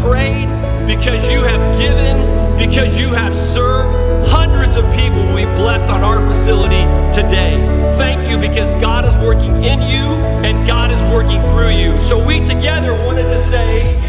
prayed, because you have given, because you have served. Hundreds of people we blessed on our facility today. Thank you because God is working in you and God is working through you. So we together wanted to say,